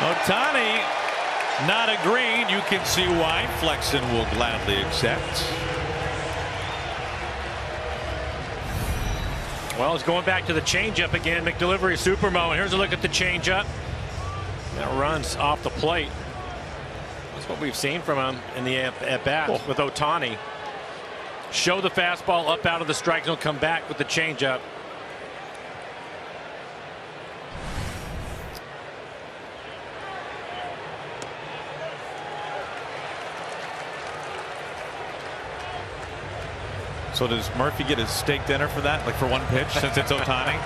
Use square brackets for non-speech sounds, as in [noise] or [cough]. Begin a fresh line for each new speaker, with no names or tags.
Ohtani not agreeing. You can see why Flexen will gladly accept.
Well, it's going back to the changeup again. McDelivery Supermo. And here's a look at the changeup. That runs off the plate. That's what we've seen from him in the at bat
Oh.
with Ohtani. Show the fastball up out of the strike zone, come back with the changeup.
So does Murphy get his steak dinner for that, like for one pitch, since it's [laughs] Ohtani?